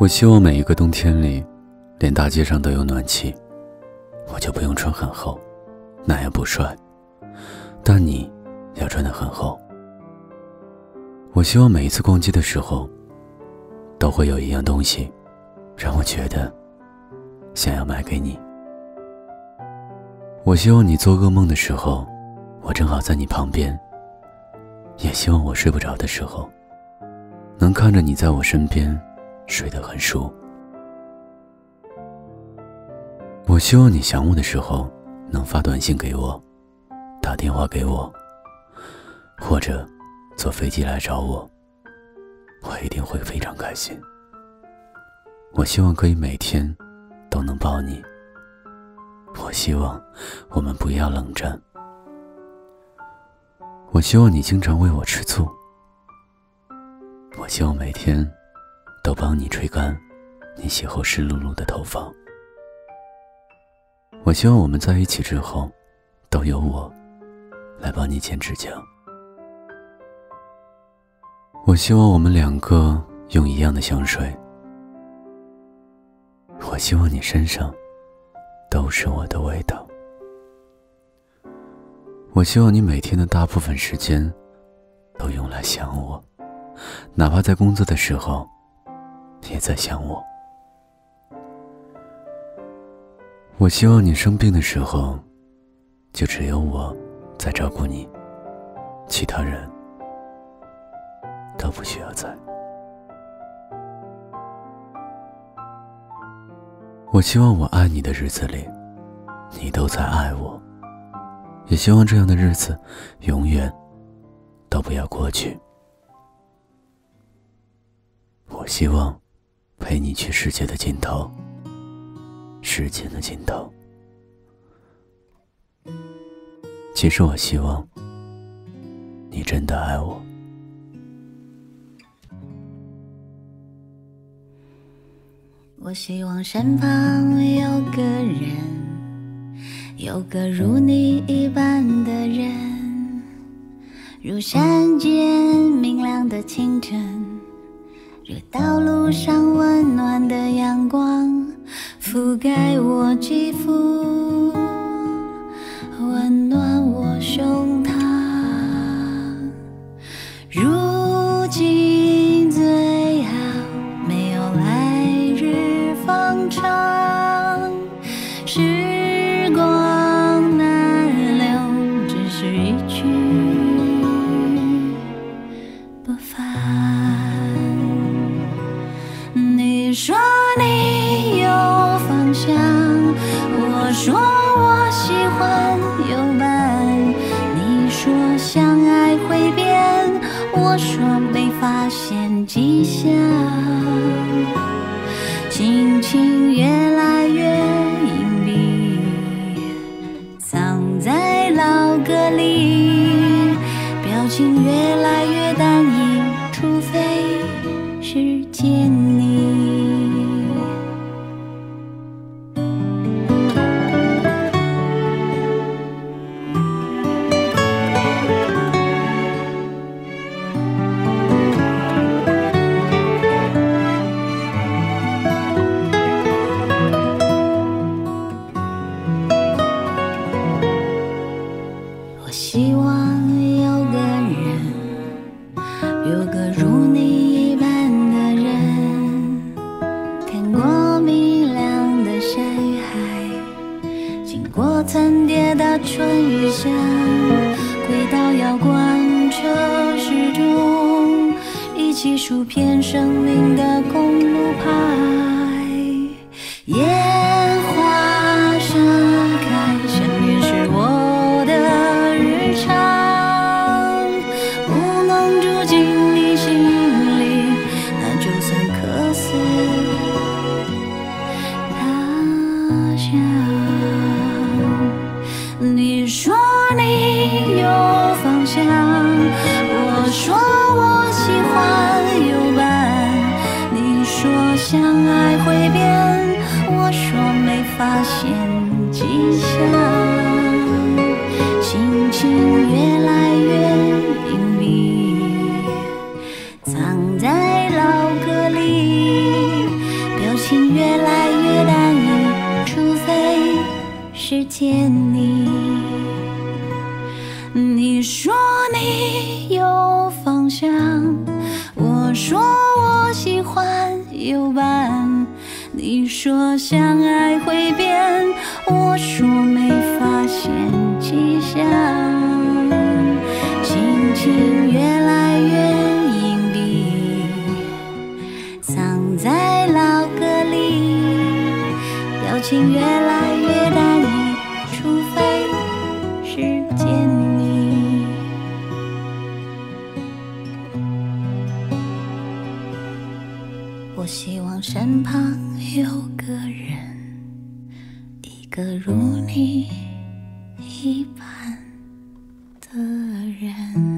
我希望每一个冬天里，连大街上都有暖气，我就不用穿很厚，那样不帅。但你要穿得很厚。我希望每一次逛街的时候，都会有一样东西，让我觉得想要买给你。我希望你做噩梦的时候，我正好在你旁边。也希望我睡不着的时候，能看着你在我身边，睡得很熟。我希望你想我的时候，能发短信给我，打电话给我，或者坐飞机来找我，我一定会非常开心。我希望可以每天都能抱你。我希望我们不要冷战。我希望你经常喂我吃醋。我希望每天都帮你吹干你洗后湿漉漉的头发。我希望我们在一起之后，都由我来帮你剪指甲。我希望我们两个用一样的香水。我希望你身上都是我的味道。我希望你每天的大部分时间，都用来想我，哪怕在工作的时候，也在想我。我希望你生病的时候，就只有我在照顾你，其他人都不需要在。我希望我爱你的日子里，你都在爱我。也希望这样的日子永远都不要过去。我希望陪你去世界的尽头，时间的尽头。其实我希望你真的爱我。我希望身旁有个人。有个如你一般的人，如山间明亮的清晨，如道路上，覆盖我肌肤，温暖我胸膛。如今最好没有来日方长。时光难留，只是。一句现迹象。心情越来越隐蔽，藏在老歌里，表情越来越单一，除非是见希望有个人，有个如你一般的人，看过明亮的山与海，经过层叠的春与夏，轨道遥观车时钟，一起数遍生命的公路牌。相爱会变，我说没发现迹象。心情越来越隐秘，藏在老歌里。表情越来越单一，除非是见你。你说你有方向，有伴。你说相爱会变，我说没发现迹象。心情越身旁有个人一个如你一般的人。